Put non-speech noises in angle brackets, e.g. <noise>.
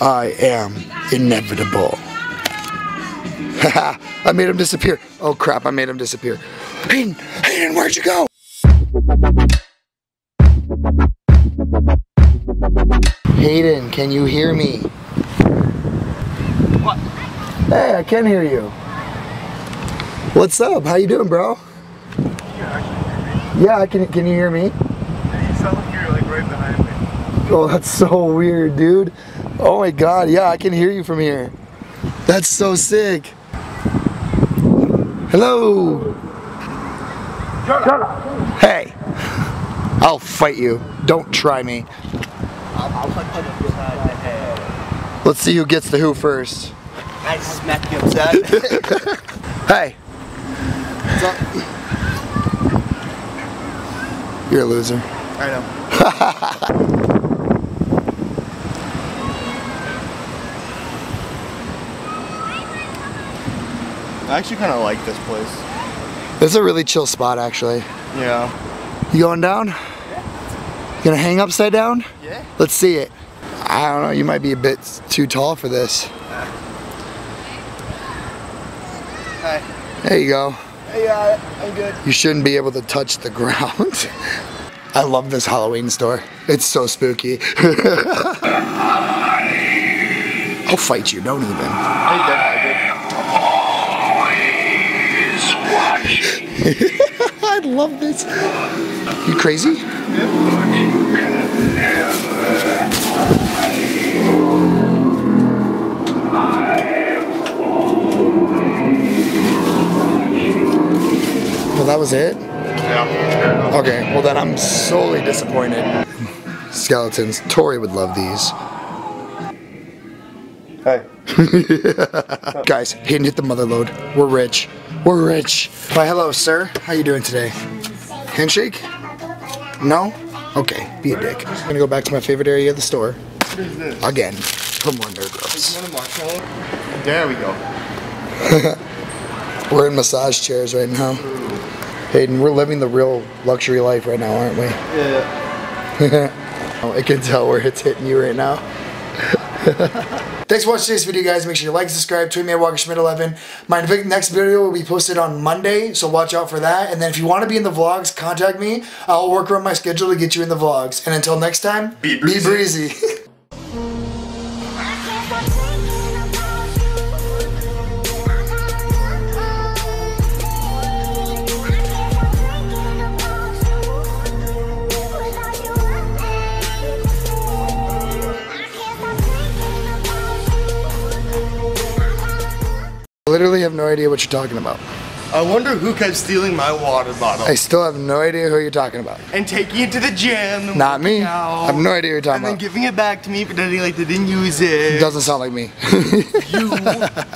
I am inevitable. Haha, <laughs> I made him disappear. Oh crap, I made him disappear. Hayden, Hayden, where'd you go? Hayden, can you hear me? What? Hey, I can hear you. What's up? How you doing, bro? Yeah, I can. Can you hear me? You sound like you're like right behind me. Oh, that's so weird, dude. Oh my god, yeah, I can hear you from here. That's so sick. Hello. Shut up. Hey. I'll fight you. Don't try me. I'll put you upside the head. Let's see who gets the who first. I smack you upside. <laughs> Hey. What's up? You're a loser. I know. <laughs> I actually kind of like this place. This is a really chill spot, actually. Yeah. You going down? You gonna hang upside down? Yeah. Let's see it. I don't know, you might be a bit too tall for this. Hi. There you go. Hey, uh, I'm good. You shouldn't be able to touch the <laughs> ground. I love this Halloween store. It's so spooky. <laughs> I'll fight you, don't even. <laughs> I love this. You crazy? Well, that was it? Yeah. Okay, well then I'm solely disappointed. Skeletons. Tori would love these. Hey. <laughs> Guys, Hayden hit the mother lode. We're rich. We're rich. Why, hello, sir. How you doing today? Handshake? No? Okay, be a dick. I'm gonna go back to my favorite area of the store. What is this? Again, for more nerd bros. Want a marshmallow? There we go. <laughs> We're in massage chairs right now. Hayden, we're living the real luxury life right now, aren't we? Yeah. <laughs> Oh, I can tell where it's hitting you right now. <laughs> Thanks for watching today's video, guys. Make sure you like, subscribe, tweet me at WalkerSchmidt11. My next video will be posted on Monday, so watch out for that. And then if you want to be in the vlogs, contact me. I'll work around my schedule to get you in the vlogs. And until next time, Be breezy. Be breezy. <laughs> literally have no idea what you're talking about. I wonder who kept stealing my water bottle I still have no idea who you're talking about. and taking it to the gym. Not me. out, I have no idea what you're talking about. And then giving it back to me, pretending like they didn't use it. Doesn't sound like me. <laughs> you <laughs>